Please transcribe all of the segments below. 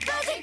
thousand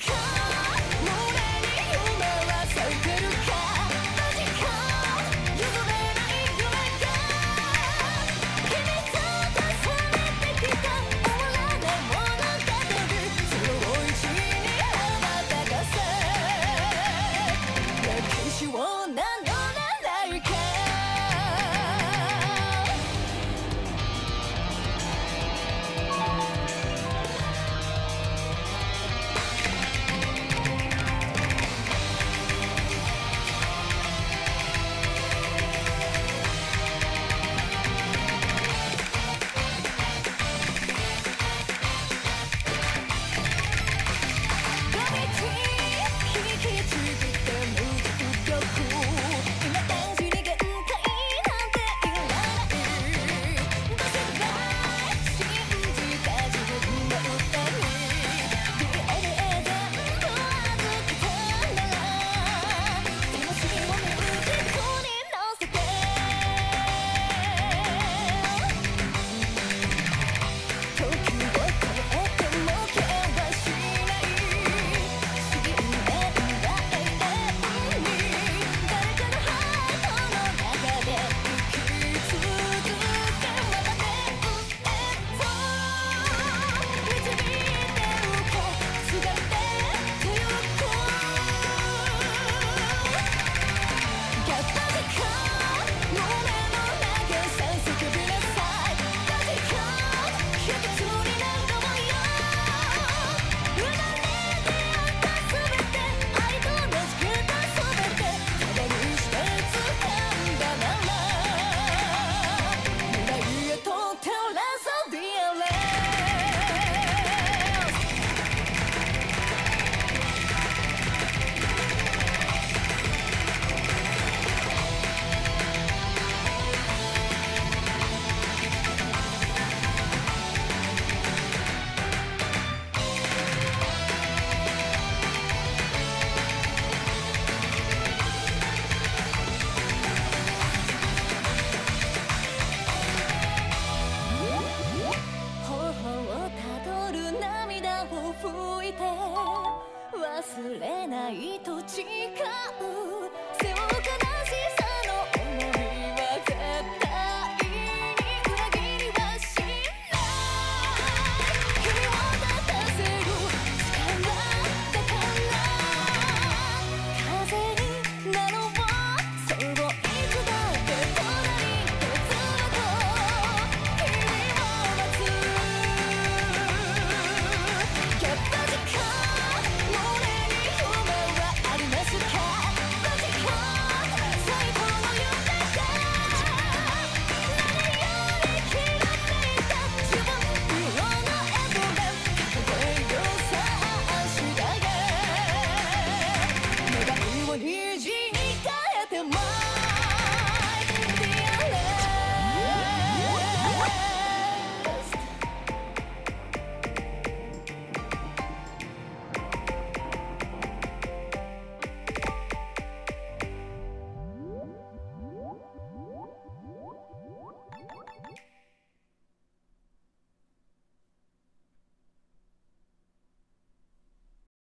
ないと誓う